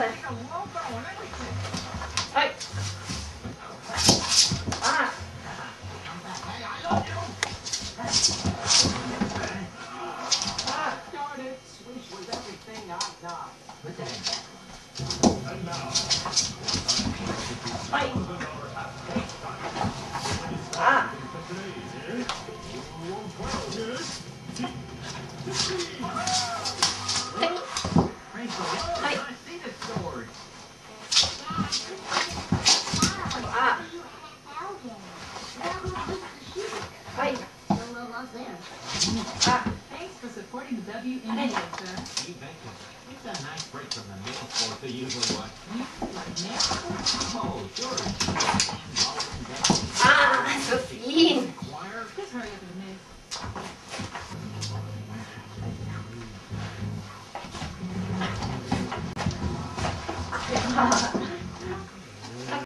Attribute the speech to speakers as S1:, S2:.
S1: せんはいあ
S2: はい
S1: ああ
S3: Ah.
S1: Hi. Ah.
S4: Thanks for supporting the WNBA, sir.
S2: You bet. It's a nice break from the Ah, so
S1: 哈哈。